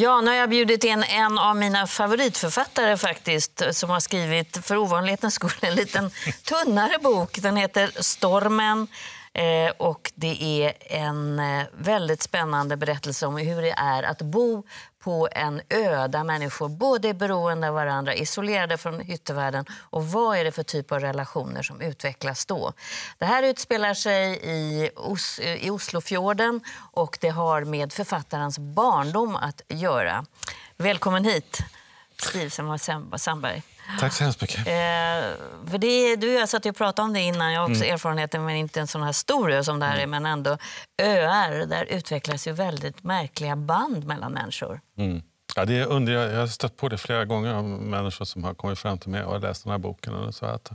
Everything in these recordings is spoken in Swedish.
Ja, nu har jag bjudit in en av mina favoritförfattare faktiskt som har skrivit, för ovanlighetens skull, en liten tunnare bok. Den heter Stormen eh, och det är en eh, väldigt spännande berättelse om hur det är att bo på en ö där människor både är beroende av varandra, isolerade från yttervärlden. och vad är det för typ av relationer som utvecklas då? Det här utspelar sig i, Os eh, i Oslofjorden och det har med författarens barndom att göra. Välkommen hit, Steve Sandberg. Tack så hemskt mycket. Eh, för det, du, jag satt och pratade om det innan, jag har också mm. erfarenheten, men inte en sån här stor ö som det här är, mm. men ändå öar, där utvecklas ju väldigt märkliga band mellan människor. Mm. Ja, det är under, jag har stött på det flera gånger av människor som har kommit fram till mig och läst den här boken. Och så att,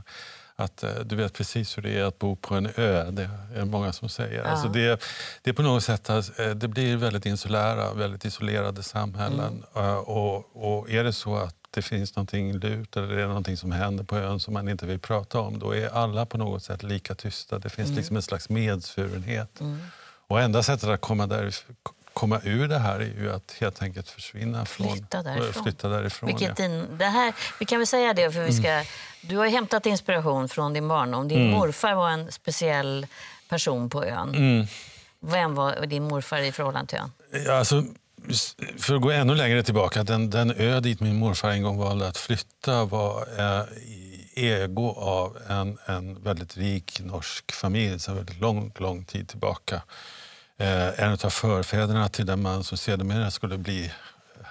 att eh, du vet precis hur det är att bo på en ö. Det är många som säger. Ja. Alltså det, det är på något sätt eh, det blir väldigt insulära, väldigt isolerade samhällen. Mm. Eh, och, och är det så att det finns någonting lut eller det är någonting som händer på ön som man inte vill prata om, då är alla på något sätt lika tysta. Det finns mm. liksom en slags medsvurenhet. Mm. Och enda sättet att komma, där, komma ur det här är ju att helt enkelt försvinna från, flytta därifrån. Flytta därifrån Vilket ja. din, det här, vi kan väl säga det, för vi ska, mm. du har hämtat inspiration från din barndom. Din mm. morfar var en speciell person på ön. Mm. Vem var din morfar i förhållande till ön? Ja, alltså, för att gå ännu längre tillbaka, den, den ö dit min morfar en gång valde att flytta var eh, ego av en, en väldigt rik norsk familj sedan väldigt lång, lång tid tillbaka. Eh, en av förfäderna till den man som sedermera skulle bli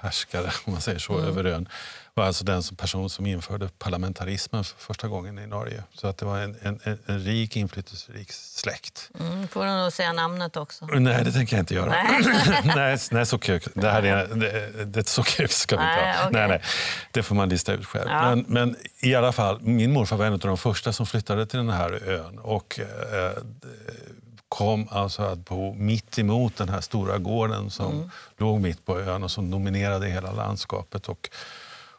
härskare om man säger så, mm. över ön var alltså den person som införde parlamentarismen för första gången i Norge. Så att det var en, en, en rik, inflytelserik släkt. Mm, får du nog säga namnet också? Nej, det tänker jag inte göra. Nej, nej, nej så kök. Det, här är, det, det, så kök ska vi inte ha. Okay. Nej, nej, det får man lista ut själv. Ja. Men, men, i alla fall, min morfar var en av de första som flyttade till den här ön. Och, eh, kom alltså att bo mitt emot den här stora gården som mm. låg mitt på ön och som dominerade hela landskapet. Och,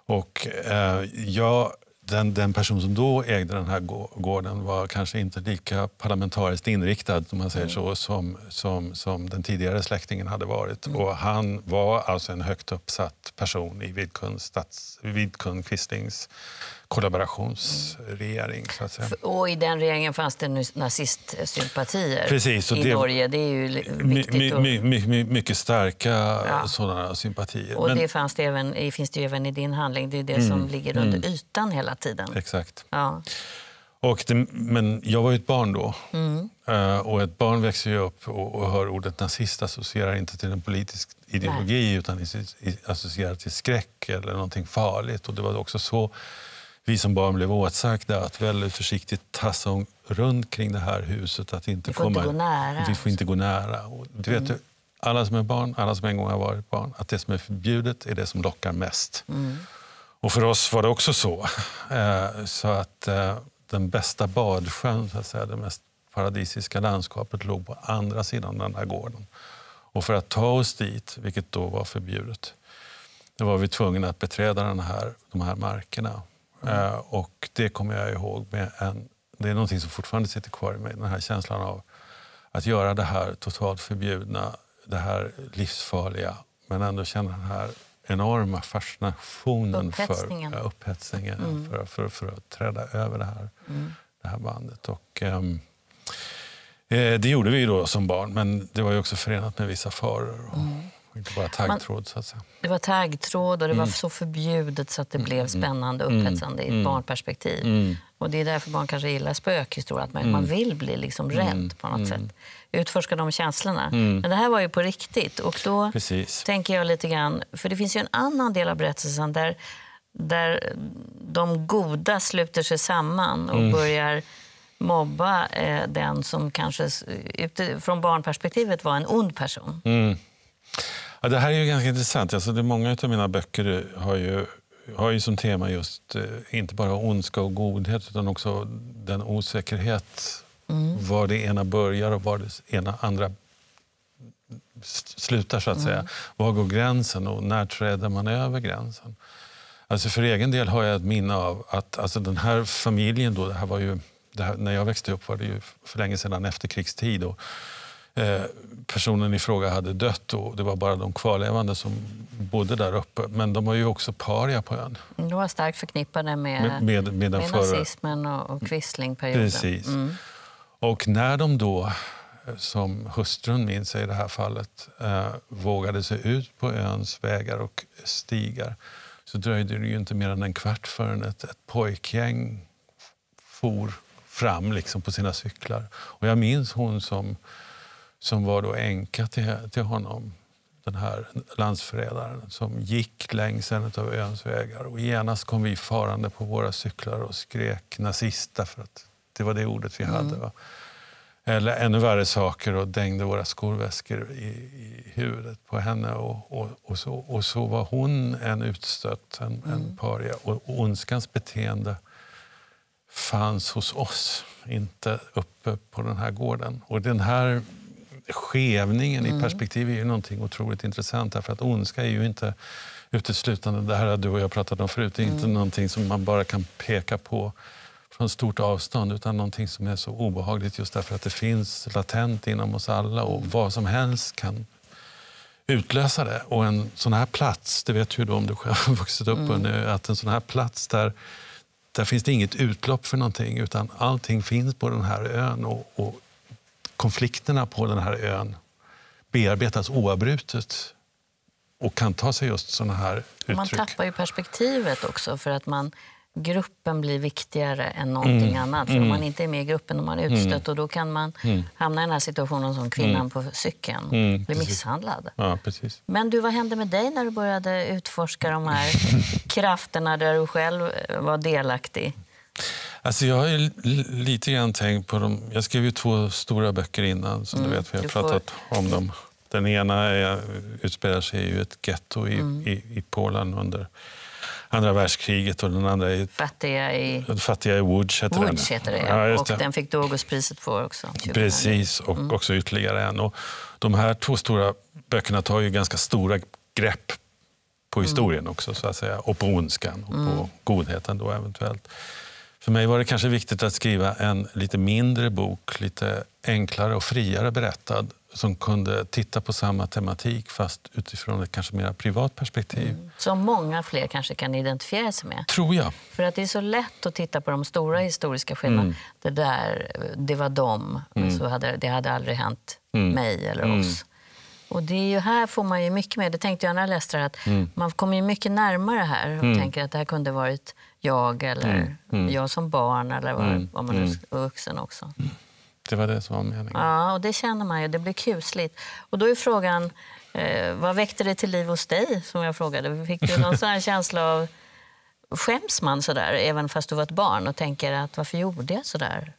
och eh, jag, den, den person som då ägde den här gården var kanske inte lika parlamentariskt inriktad om man säger mm. så, som, som, som den tidigare släktingen hade varit. Mm. Och han var alltså en högt uppsatt person i Vidkun, stats, Vidkun Quislings kollaborationsregering. Så att säga. Och i den regeringen fanns det nazistsympatier Precis, i det, Norge. Det är ju viktigt. My, my, my, my, mycket starka ja. sådana sympatier. Och Men, det, fanns det även, finns det även i din handling. Det är det mm, som ligger under mm. ytan hela tiden. Exakt. Ja. Och det, men jag var ju ett barn då. Mm. Uh, och ett barn växer ju upp och, och hör ordet nazist associerar inte till en politisk ideologi Nej. utan associerar till skräck eller någonting farligt. Och det var också så vi som barn blev åtsagda att väldigt försiktigt tassa runt kring det här huset. Att inte vi får komma, inte gå nära. Vi får inte gå nära. Och du vet, mm. Alla som är barn, alla som en gång har varit barn, att det som är förbjudet är det som lockar mest. Mm. Och för oss var det också så. Eh, så att eh, den bästa badsjön, så att säga, det mest paradisiska landskapet låg på andra sidan den här gården. Och för att ta oss dit, vilket då var förbjudet, då var vi tvungna att beträda den här, de här markerna. Mm. och det kommer jag ihåg med en, det är någonting som fortfarande sitter kvar i mig, den här känslan av att göra det här totalt förbjudna, det här livsfarliga, men ändå känna den här enorma fascinationen upphetsningen. för, ja, upphetsningen mm. för, för, för, att träda över det här, mm. det här bandet. Och, um, det gjorde vi då som barn, men det var ju också förenat med vissa faror. Och, mm. Inte bara taggtråd så att säga. Det var taggtråd och det mm. var så förbjudet så att det mm. blev spännande och mm. upphetsande mm. i ett mm. barnperspektiv. Mm. Och det är därför barn kanske gillar spökhistorier, att man, man vill bli liksom rädd på något sätt. Utforska de känslorna. Men det här var ju på riktigt. Och då Precis. tänker jag lite grann, för det finns ju en annan del av berättelsen där, där de goda sluter sig samman och börjar mobba eh, den som kanske utifrån barnperspektivet var en ond person. Ja, det här är ju ganska intressant. Alltså, det många av mina böcker har ju, har ju som tema just eh, inte bara ondska och godhet utan också den osäkerhet mm. var det ena börjar och var det ena andra slutar. så att mm. säga. Var går gränsen och när träder man över gränsen? Alltså för egen del har jag ett minne av att alltså den här familjen, då, det här var ju, här, när jag växte upp var det ju för länge sedan efterkrigstid. Och personen i fråga hade dött och det var bara de kvarlevande som bodde där uppe. Men de var ju också paria på ön. De var starkt förknippade med, med, med, med, med nazismen och, och Quislingperioden. Precis. Mm. Och när de då, som hustrun minns i det här fallet, eh, vågade sig ut på öns vägar och stigar så dröjde det ju inte mer än en kvart förrän ett, ett pojkgäng for fram liksom på sina cyklar. Och jag minns hon som, som var då änka till, till honom, den här landsförrädaren som gick längs en av öns vägar. Och genast kom vi farande på våra cyklar och skrek nazista för att det var det ordet vi hade. Mm. Eller ännu värre saker och dängde våra skolväskor i, i huvudet på henne. Och, och, och, så, och så var hon en utstött, en, mm. en paria. Och ondskans beteende fanns hos oss, inte uppe på den här gården. Och den här skevningen mm. i perspektiv är ju någonting otroligt intressant. Därför att ondska är ju inte uteslutande, det här har du och jag pratat om förut, det är mm. inte någonting som man bara kan peka på från stort avstånd utan någonting som är så obehagligt just därför att det finns latent inom oss alla och mm. vad som helst kan utlösa det. Och en sån här plats, det vet ju du om du själv har vuxit upp mm. nu, att en sån här plats där, där finns det inget utlopp för någonting utan allting finns på den här ön och, och konflikterna på den här ön bearbetas oavbrutet och kan ta sig just såna här uttryck. Man tappar ju perspektivet också för att man gruppen blir viktigare än någonting mm. annat. För mm. Om man inte är med i gruppen och man är utstött mm. och då kan man mm. hamna i den här situationen som kvinnan mm. på cykeln, mm, bli misshandlad. Ja. Men du, vad hände med dig när du började utforska de här krafterna där du själv var delaktig? Alltså jag har lite grann tänkt på dem. Jag skrev ju två stora böcker innan, som du vet. Vi har pratat får... om dem. Den ena är, utspelar sig i ett getto i, i, i Polen under andra världskriget och den andra är Fattiga i, Fattiga i Woods. Heter Woods den. heter det, ja, och det. den fick du Augustpriset för också. Precis, och mm. också ytterligare en. Och de här två stora böckerna tar ju ganska stora grepp på mm. historien mm. också, så att säga. och på ondskan och mm. på godheten då eventuellt. För mig var det kanske viktigt att skriva en lite mindre bok, lite enklare och friare berättad som kunde titta på samma tematik fast utifrån ett kanske mer privat perspektiv. Mm. Som många fler kanske kan identifiera sig med. Tror jag. För att det är så lätt att titta på de stora historiska skillnaderna. Mm. Det där, det var dem, mm. så hade, det hade aldrig hänt mm. mig eller mm. oss. Och det är ju här får man ju mycket mer, det tänkte jag när jag läste det, att mm. man kommer ju mycket närmare här och mm. tänker att det här kunde varit jag eller jag som barn eller vad, vad man är vuxen också. Det var det som var meningen. Ja, och det känner man ju. Det blir kusligt. Och då är frågan, eh, vad väckte det till liv hos dig? Som jag frågade. Fick du någon sån känsla av... Skäms man så där, även fast du var ett barn och tänker att varför gjorde jag så där?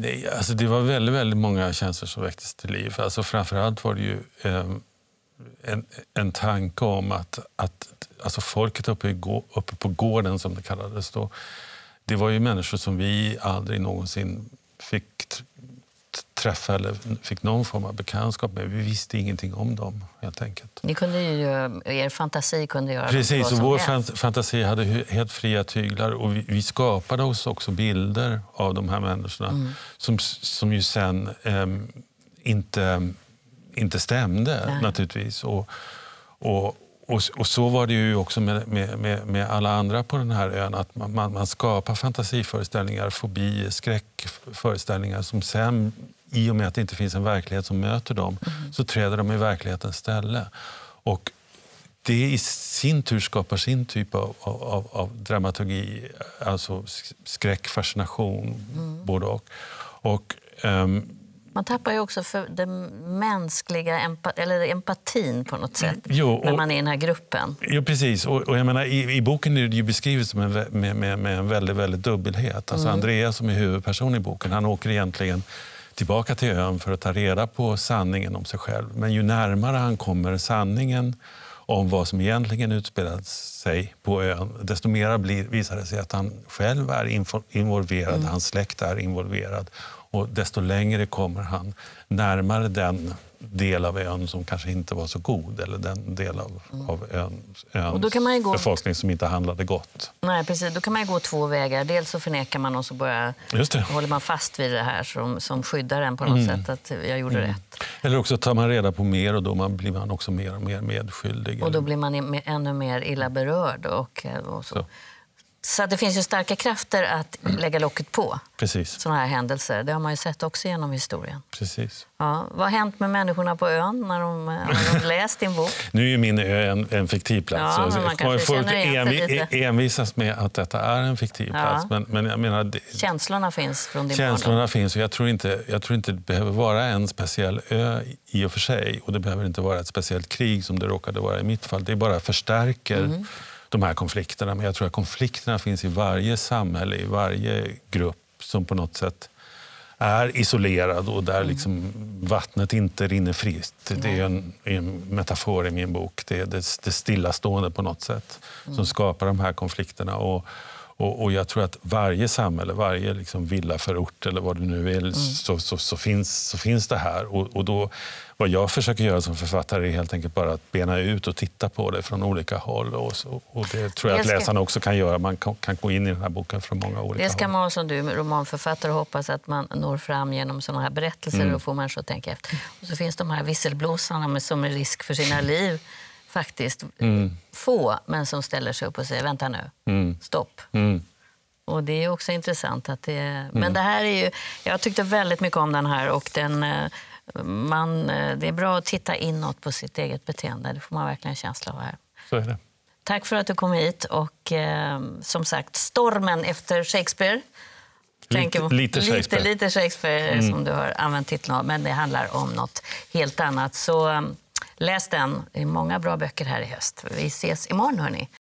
Nej, alltså det var väldigt, väldigt många känslor som väcktes till liv. Alltså framförallt var det ju eh, en, en tanke om att, att alltså folket uppe, i, uppe på gården, som det kallades då, det var ju människor som vi aldrig någonsin fick träffa eller fick någon form av bekantskap med. Vi visste ingenting om dem. helt enkelt. Ni kunde ju, er fantasi kunde göra Precis, och vår helst. fantasi hade helt fria tyglar. Och vi, vi, skapade oss också bilder av de här människorna mm. som, som ju sen eh, inte, inte stämde, Nej. naturligtvis. Och, och, och, och, så var det ju också med, med, med, alla andra på den här ön. Att man, man, skapar fantasiföreställningar, fobier, skräckföreställningar som sen, i och med att det inte finns en verklighet som möter dem, mm. så träder de i verklighetens ställe. Och det i sin tur skapar sin typ av, av, av dramaturgi, alltså skräck, fascination, mm. både och. och um, man tappar ju också för den mänskliga empa eller empatin på något sätt jo, och, när man är i den här gruppen. Jo, precis. Och, och jag menar, i, i, boken är det ju beskrivet som en, med, med, med en väldigt, väldigt dubbelhet. Alltså mm. Andreas som är huvudperson i boken, han åker egentligen tillbaka till ön för att ta reda på sanningen om sig själv. Men ju närmare han kommer sanningen om vad som egentligen utspelat sig på ön, desto mer visar det sig att han själv är involverad, mm. hans släkt är involverad och desto längre kommer han närmare den del av ön som kanske inte var så god eller den del av, mm. av ön, öns och då kan man gå... befolkning som inte handlade gott. Nej, precis. Då kan man gå två vägar. Dels så förnekar man och så börjar, Just det. håller man fast vid det här som, som skyddar en på något mm. sätt, att jag gjorde mm. rätt. Eller också tar man reda på mer och då blir man också mer och mer medskyldig. Och då blir man ännu mer illa berörd. Och, och så. så. Så det finns ju starka krafter att lägga locket på Precis. sådana här händelser. Det har man ju sett också genom historien. Precis. Ja, vad har hänt med människorna på ön när de, har de läst din bok? nu är ju min ö en, en fiktiv plats. Ja, man kanske Folk envi, envisas med att detta är en fiktiv ja. plats. Men, men jag menar, det, känslorna finns från din Känslorna barndom. finns och jag tror, inte, jag tror inte det behöver vara en speciell ö i och för sig. Och det behöver inte vara ett speciellt krig som det råkade vara i mitt fall. Det bara förstärker mm de här konflikterna. Men jag tror att konflikterna finns i varje samhälle, i varje grupp som på något sätt är isolerad och där mm. liksom vattnet inte rinner friskt. Det är en, en metafor i min bok. Det är det, det stillastående på något sätt som mm. skapar de här konflikterna. Och, och, och, jag tror att varje samhälle, varje liksom villaförort eller vad du nu vill, mm. så, så, så, finns, så finns det här. Och, och då, vad jag försöker göra som författare är helt enkelt bara att bena ut och titta på det från olika håll. Och, så, och det tror jag, jag ska... att läsarna också kan göra. Man kan, kan, gå in i den här boken från många olika håll. Det ska man som du, romanförfattare, hoppas att man når fram genom sådana här berättelser mm. och får människor att tänka efter. Och så finns de här visselblåsarna som med risk för sina liv faktiskt mm. få, men som ställer sig upp och säger vänta nu, mm. stopp. Mm. Och det är också intressant. att det, mm. Men det här är ju, jag tyckte väldigt mycket om den här och den, eh, man, eh, det är bra att titta inåt på sitt eget beteende. Det får man verkligen känsla av här. Så är det. Tack för att du kom hit. Och eh, som sagt, stormen efter Shakespeare. Lite, lite Shakespeare, lite, lite Shakespeare mm. som du har använt titeln av, men det handlar om något helt annat. Så Läs den. Det är många bra böcker här i höst. Vi ses imorgon, hörni.